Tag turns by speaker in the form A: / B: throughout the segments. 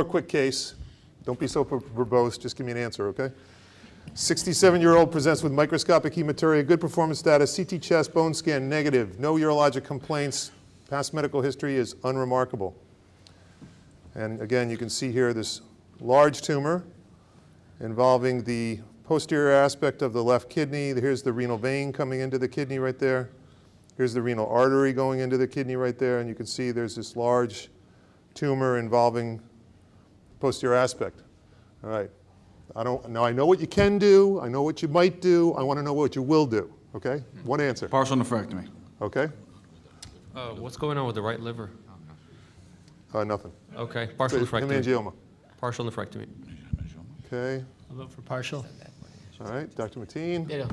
A: Short, quick case. Don't be so verbose, just give me an answer, okay? 67-year-old presents with microscopic hematuria, good performance status, CT chest, bone scan negative, no urologic complaints, past medical history is unremarkable. And again, you can see here this large tumor involving the posterior aspect of the left kidney. Here's the renal vein coming into the kidney right there. Here's the renal artery going into the kidney right there, and you can see there's this large tumor involving posterior aspect. All right. I don't, now I know what you can do, I know what you might do, I want to know what you will do, okay? One answer,
B: Partial nephrectomy.
A: okay?
C: Uh, What's going on with the right liver?
A: Uh, nothing.
C: Okay, partial nephrectomy.
A: Hemangioma,
C: Partial nephrectomy.
A: okay?
D: I'll vote for partial.
A: All right, Dr. Matin.
E: Ditto.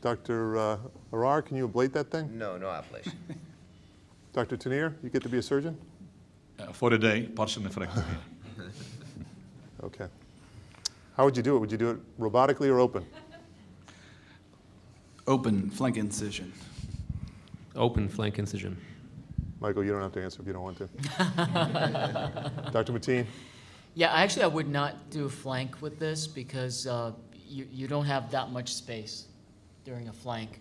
A: Dr. uh, Ahrar, can you ablate that thing?
F: No, no ablation.
A: Dr. Tannir, you get to be a surgeon?
B: Uh, for the day, partial nephrectomy.
A: Okay. How would you do it? Would you do it robotically or open?
B: Open flank incision.
C: Open flank incision.
A: Michael, you don't have to answer if you don't want to. Dr. Matin?
E: Yeah, actually, I would not do a flank with this because uh, you, you don't have that much space during a flank.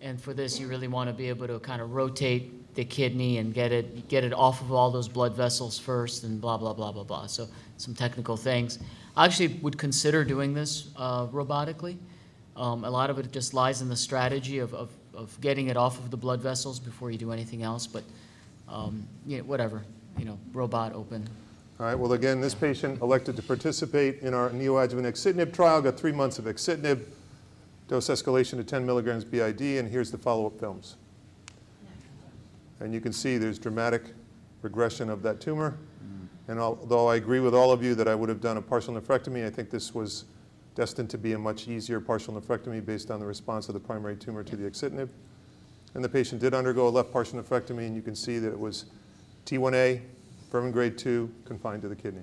E: And for this, you really want to be able to kind of rotate the kidney and get it, get it off of all those blood vessels first and blah, blah, blah, blah, blah. So some technical things. I actually would consider doing this uh, robotically. Um, A lot of it just lies in the strategy of, of, of getting it off of the blood vessels before you do anything else, but, um, yeah, whatever, you know, robot, open,
A: All right, well, again, this patient elected to participate in our neoadjuvant axitinib trial, got three months of axitinib, dose escalation to 10 milligrams BID, and here's the follow-up films. And you can see there's dramatic regression of that tumor. And although I agree with all of you that I would have done a partial nephrectomy, I think this was destined to be a much easier partial nephrectomy based on the response of the primary tumor to the axitinib. And the patient did undergo a left partial nephrectomy, and you can see that it was T1A, Fuhrman grade 2, confined to the kidney.